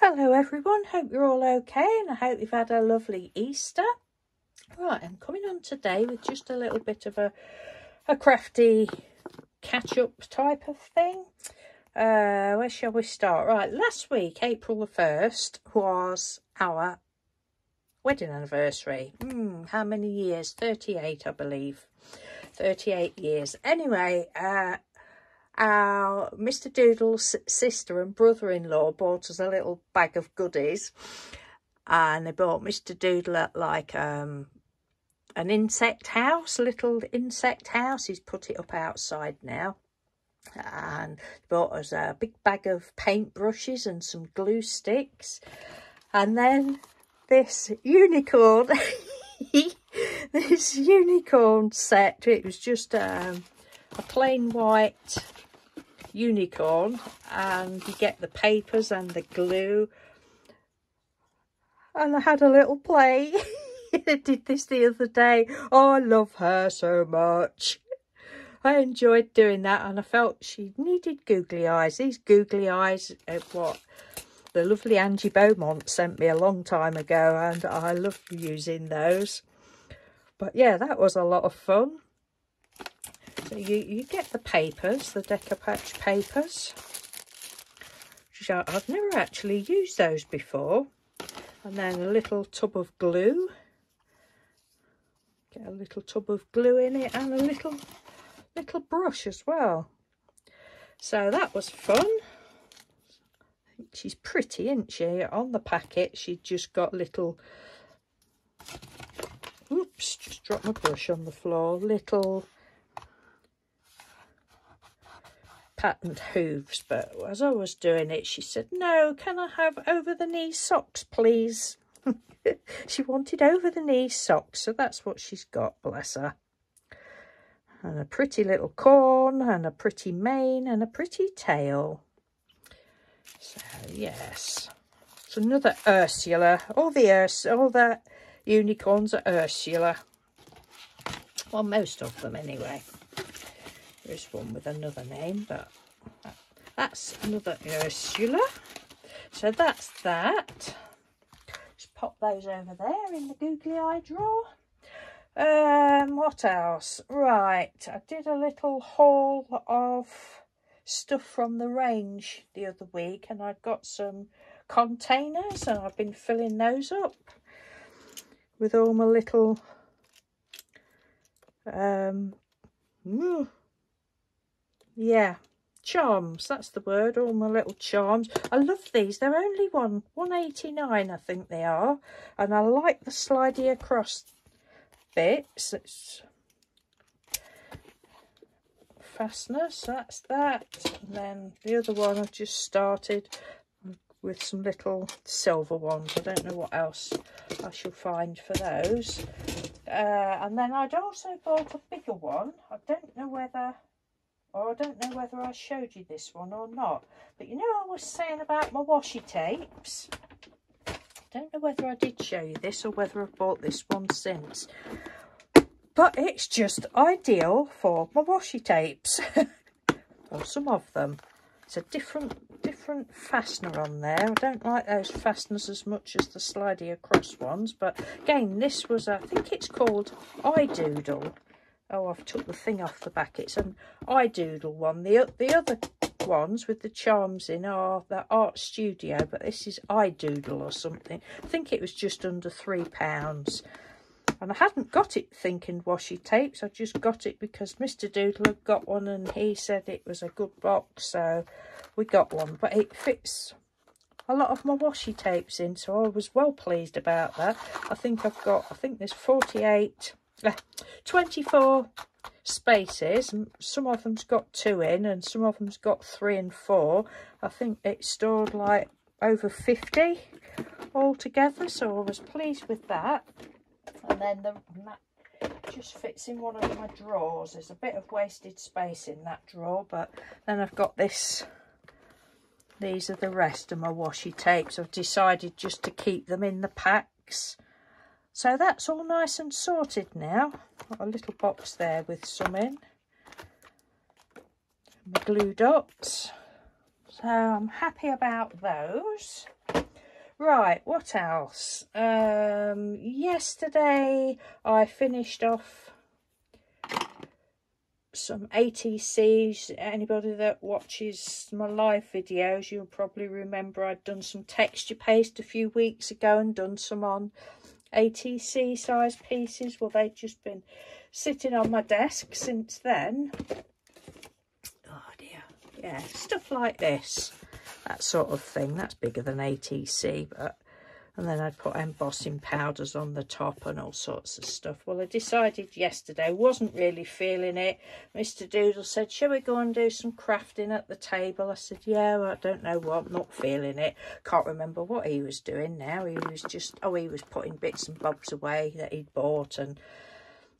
Hello everyone, hope you're all okay and I hope you've had a lovely Easter. Right, I'm coming on today with just a little bit of a, a crafty catch-up type of thing. Uh, where shall we start? Right, last week, April the 1st, was our wedding anniversary. Hmm, how many years? 38, I believe. 38 years. Anyway, uh, our Mr. Doodle's sister and brother-in-law bought us a little bag of goodies. And they bought Mr. Doodle like um, an insect house, little insect house. He's put it up outside now. And bought us a big bag of paint brushes and some glue sticks. And then this unicorn, this unicorn set. It was just um, a plain white unicorn and you get the papers and the glue. And I had a little play. I did this the other day. Oh I love her so much. I enjoyed doing that and I felt she needed googly eyes. These googly eyes are what the lovely Angie Beaumont sent me a long time ago and I love using those. But yeah that was a lot of fun so you, you get the papers, the Decopatch papers. I, I've never actually used those before. And then a little tub of glue. Get a little tub of glue in it and a little little brush as well. So that was fun. She's pretty, isn't she? On the packet, she just got little... Oops, just dropped my brush on the floor. Little patterned hooves, but as I was doing it, she said, no, can I have over-the-knee socks, please? she wanted over-the-knee socks, so that's what she's got, bless her. And a pretty little corn, and a pretty mane, and a pretty tail. So, yes. It's another Ursula. All the, Urs all the unicorns are Ursula. Well, most of them anyway. There's one with another name, but that's another Ursula. So that's that. Just pop those over there in the googly eye drawer. Um, what else? Right, I did a little haul of stuff from the range the other week and I've got some containers and I've been filling those up with all my little um yeah. Charms that's the word all my little charms. I love these they're only one 189 i think they are. And i like the slidey across bits it's fasteners that's that. And then the other one i've just started with some little silver ones. I don't know what else i shall find for those. Uh, and then i'd also bought a bigger one. I don't know whether or I don't know whether I showed you this one or not. But you know I was saying about my washi tapes? I don't know whether I did show you this or whether I've bought this one since. But it's just ideal for my washi tapes. or some of them. It's a different different fastener on there. I don't like those fasteners as much as the slidey across ones. But again, this was, I think it's called iDoodle Oh, I've took the thing off the back. It's an iDoodle one. The, the other ones with the charms in are the Art Studio, but this is iDoodle or something. I think it was just under £3. And I hadn't got it thinking washi tapes. I just got it because Mr. Doodle had got one and he said it was a good box. So we got one. But it fits a lot of my washi tapes in. So I was well pleased about that. I think I've got, I think there's 48 24 spaces. Some of them's got two in and some of them's got three and four. I think it stored like over 50 altogether, so I was pleased with that. And then the that just fits in one of my drawers. There's a bit of wasted space in that drawer, but then I've got this. These are the rest of my washi tapes. I've decided just to keep them in the packs so that's all nice and sorted now. Got a little box there with some in. My glue dots. So I'm happy about those. Right, what else? Um, yesterday I finished off some ATCs. Anybody that watches my live videos, you'll probably remember I'd done some texture paste a few weeks ago and done some on ATC size pieces. Well, they've just been sitting on my desk since then. Oh dear. Yeah, stuff like this that sort of thing. That's bigger than ATC, but and then I'd put embossing powders on the top and all sorts of stuff. Well, I decided yesterday, wasn't really feeling it. Mr. Doodle said, shall we go and do some crafting at the table? I said, yeah, well, I don't know what, not feeling it. Can't remember what he was doing now. He was just, oh, he was putting bits and bobs away that he'd bought and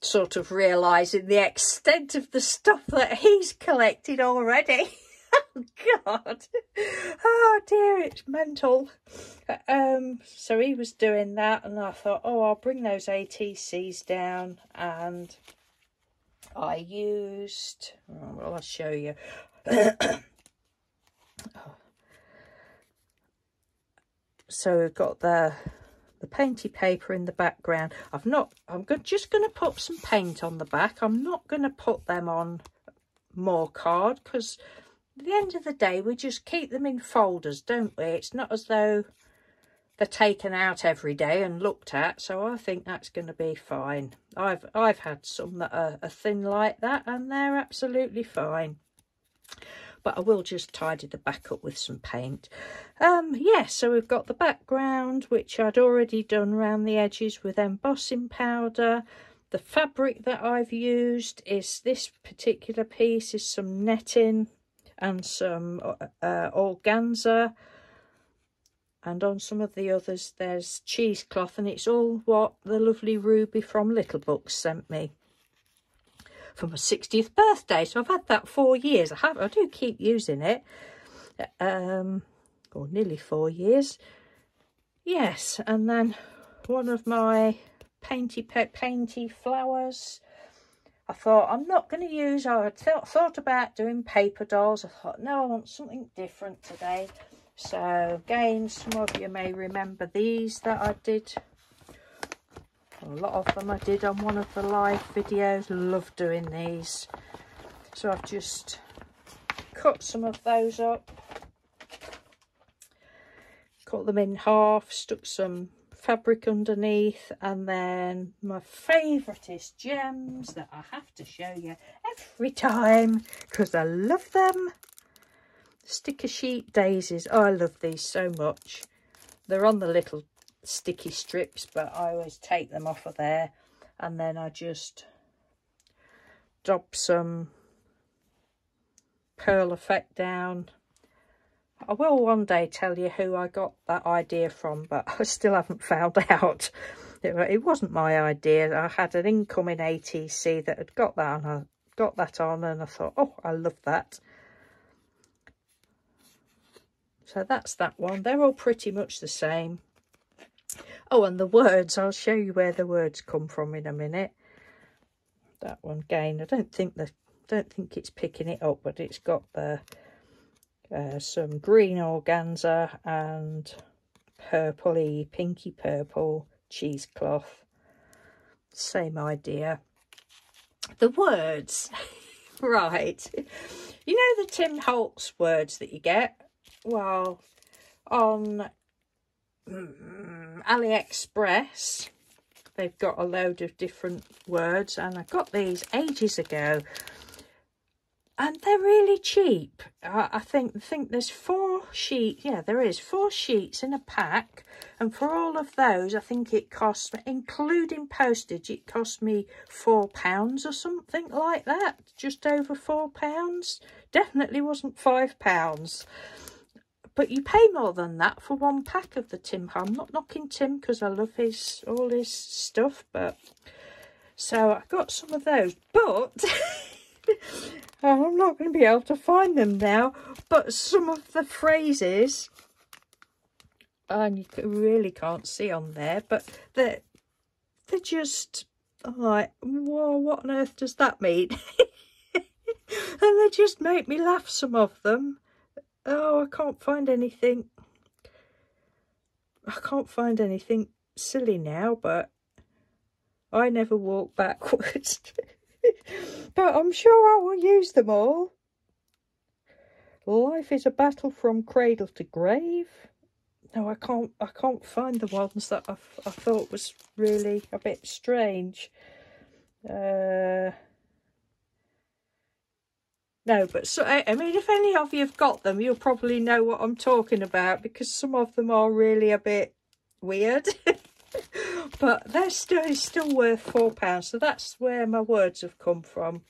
sort of realising the extent of the stuff that he's collected already. oh god. Oh dear it's mental. Um so he was doing that and i thought oh i'll bring those atcs down and i used oh, well i'll show you. So we've got the the painty paper in the background. I've not i'm just going to put some paint on the back. I'm not going to put them on more card because at the end of the day, we just keep them in folders, don't we? It's not as though they're taken out every day and looked at, so I think that's going to be fine. I've I've had some that are, are thin like that, and they're absolutely fine. But I will just tidy the back up with some paint. Um, yeah, so we've got the background, which I'd already done around the edges with embossing powder. The fabric that I've used is this particular piece is some netting and some uh, organza and on some of the others there's cheesecloth and it's all what the lovely Ruby from Little Books sent me for my 60th birthday. So I've had that four years. I have I do keep using it um or nearly four years. Yes and then one of my painty painty flowers I thought, I'm not going to use, I th thought about doing paper dolls. I thought, no, I want something different today. So again, some of you may remember these that I did. A lot of them I did on one of the live videos. Love doing these. So I've just cut some of those up. Cut them in half, stuck some fabric underneath and then my favourite is gems that I have to show you every time because I love them. Sticker sheet daisies oh I love these so much. They're on the little sticky strips but I always take them off of there and then I just drop some pearl effect down I will one day tell you who I got that idea from, but I still haven't found out. It, wasn't my idea. I had an incoming ATC that had got that and I got that on and I thought, oh, I love that. So that's that one. They're all pretty much the same. Oh, and the words. I'll show you where the words come from in a minute. That one again. I don't think the don't think it's picking it up, but it's got the uh, some green organza and purpley, pinky purple cheesecloth. Same idea. The words, right. You know the Tim Holtz words that you get? Well, on mm, AliExpress, they've got a load of different words and I got these ages ago and they're really cheap. I, I think think there's four sheets. Yeah, there is four sheets in a pack, and for all of those, I think it costs, including postage, it cost me four pounds or something like that. Just over four pounds. Definitely wasn't five pounds. But you pay more than that for one pack of the Tim. I'm not knocking Tim because I love his all his stuff, but so I got some of those, but. I'm not going to be able to find them now. But some of the phrases, and you really can't see on there, but they're, they're just like, whoa, what on earth does that mean? and they just make me laugh, some of them. Oh, I can't find anything. I can't find anything silly now, but I never walk backwards. but I'm sure I will use them all. Life is a battle from cradle to grave. No, I can't. I can't find the ones that I, I thought was really a bit strange. Uh, no, but so I mean, if any of you've got them, you'll probably know what I'm talking about because some of them are really a bit weird. but they're still still worth four pounds, so that's where my words have come from.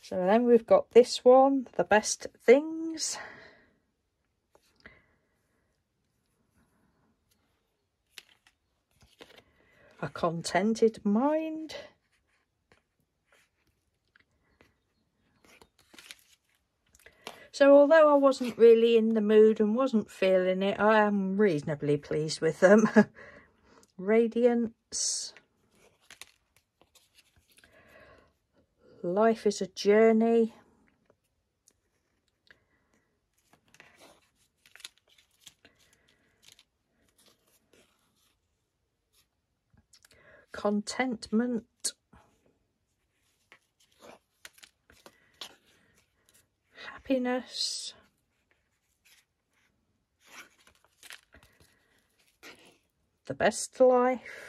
So then we've got this one, the best things. A contented mind. So although I wasn't really in the mood and wasn't feeling it, I am reasonably pleased with them. Radiance. Life is a journey. Contentment. Happiness. The best life.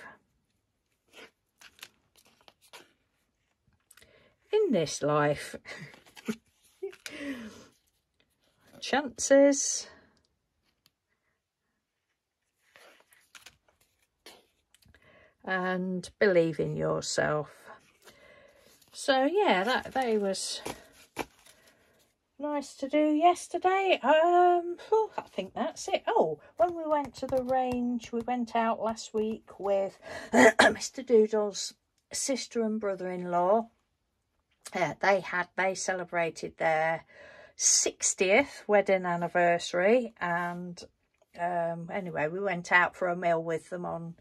in this life. Chances. And believe in yourself. So yeah, that day was nice to do yesterday. Um, oh, I think that's it. Oh, when we went to the range, we went out last week with Mr. Doodle's sister and brother-in-law uh, they had they celebrated their 60th wedding anniversary and um, anyway we went out for a meal with them on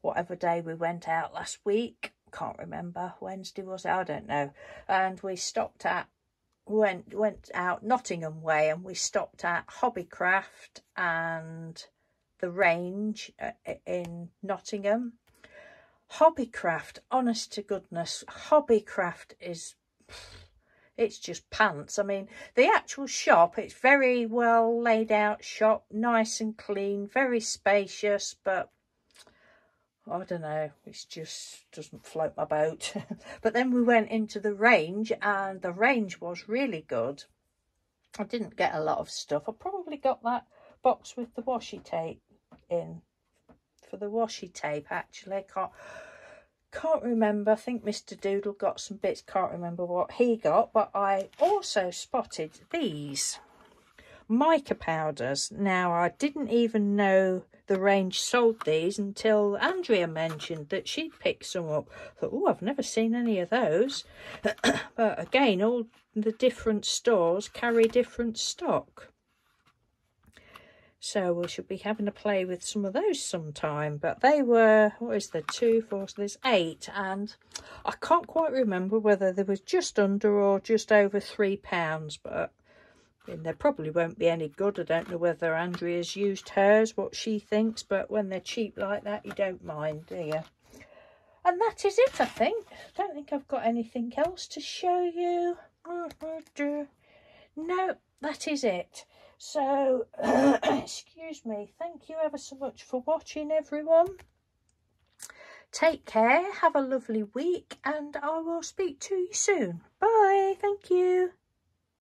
whatever day we went out last week can't remember Wednesday was it I don't know and we stopped at went went out Nottingham way and we stopped at Hobbycraft and the range uh, in Nottingham Hobbycraft honest to goodness Hobbycraft is it's just pants. I mean, the actual shop, it's very well laid out shop, nice and clean, very spacious, but I don't know, it just doesn't float my boat. but then we went into the range and the range was really good. I didn't get a lot of stuff. I probably got that box with the washi tape in for the washi tape actually. I can't can't remember. I think Mr. Doodle got some bits. Can't remember what he got. But I also spotted these mica powders. Now, I didn't even know the range sold these until Andrea mentioned that she'd picked some up. Thought, oh, I've never seen any of those. but again, all the different stores carry different stock. So we should be having a play with some of those sometime. But they were, what is there, two, four, so there's eight. And I can't quite remember whether there was just under or just over three pounds. But Mean, there probably won't be any good. I don't know whether Andrea's used hers, what she thinks. But when they're cheap like that, you don't mind, do you? And that is it, I think. I don't think I've got anything else to show you. Mm-hmm. No, that is it. So, excuse me, thank you ever so much for watching, everyone. Take care, have a lovely week, and I will speak to you soon. Bye, thank you.